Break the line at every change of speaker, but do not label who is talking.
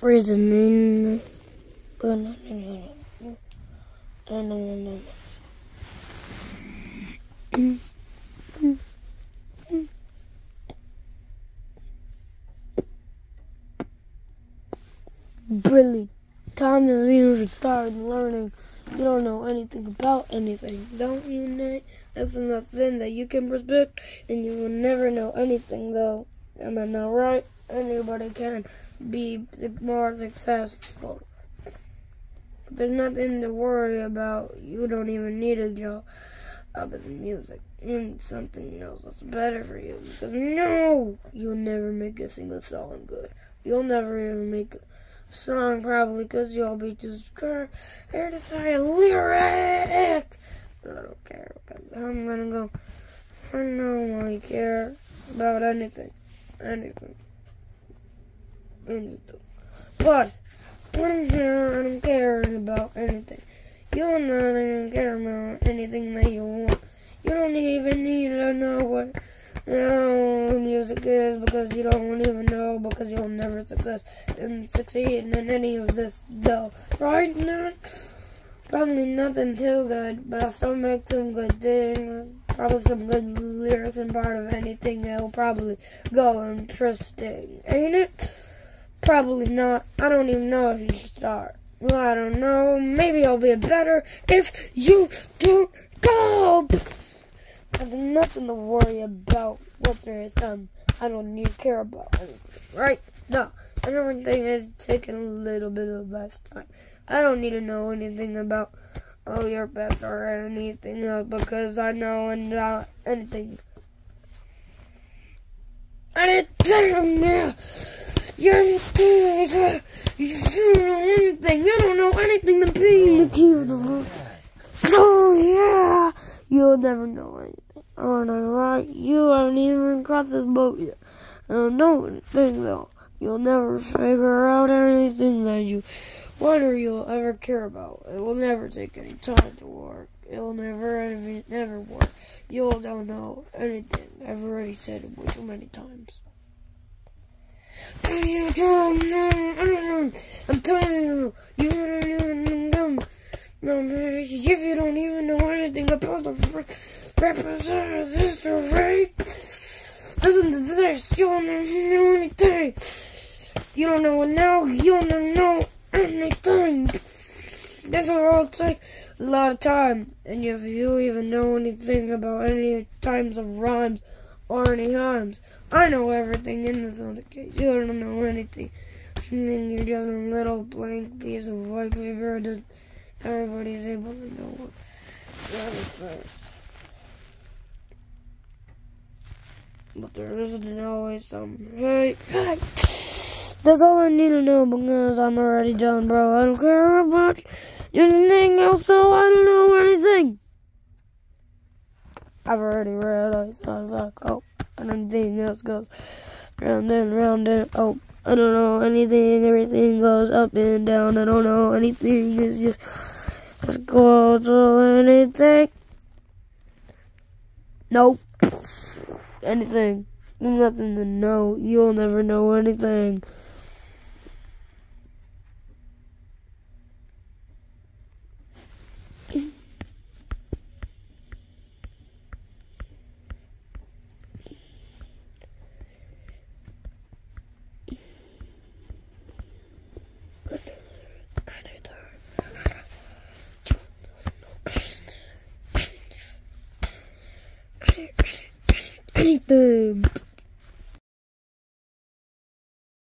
freezing me. But no, no, no, no. No, no, no, no. Mm, mm, mm. Really, time that you start learning. You don't know anything about anything, don't you, Nate? That's enough thing that you can respect, and you will never know anything, though. Am I not right? Anybody can be more successful. But there's nothing to worry about. You don't even need a job other than music. You need something else that's better for you. Because no, you'll never make a single song good. You'll never even make a song probably because you'll be just scared to say a lyric. But I don't care I'm gonna go. I don't really care about anything. Anything. But and I'm caring about anything. You'll not even care about anything that you want. You don't even need to know what you know, music is because you don't even know because you'll never success and succeed in any of this though. Right now? Probably nothing too good, but I'll still make some good things. Probably some good lyrics and part of anything that'll probably go interesting, ain't it? Probably not. I don't even know if you start. Well, I don't know. Maybe I'll be better if you don't go. I have nothing to worry about. What's there? Um, I don't need to care about anything, right? No, and everything is taking a little bit of less time. I don't need to know anything about oh your best or anything else because I know and uh, anything. Anything, yeah. You're you don't know anything. You don't know anything to be the key of the world. Oh yeah, you'll never know anything. Aren't I right? You haven't even crossed this boat yet. I don't know anything though. You'll never figure out anything that you want or you'll ever care about. It will never take any time to work. It'll never, never work. You'll don't know anything. I've already said it way too many times. I'm telling you, you don't even know. No, if you don't even know anything about the representative history, listen to this. You don't know anything. You don't know now. You don't know anything. This will all take a lot of time. And if you even know anything about any times of rhymes, or any harms. I know everything in this other case. You don't know anything. And you're just a little blank piece of white paper that everybody's able to know what that is. But there isn't always some hey hey that's all I need to know because I'm already done, bro. I don't care about anything else, so I don't know. I've already realized. I was like, oh, and anything else goes round and round and oh, I don't know anything. Everything goes up and down. I don't know anything. It's just goes to anything. Nope. Anything. Nothing to know. You'll never know anything. Anything.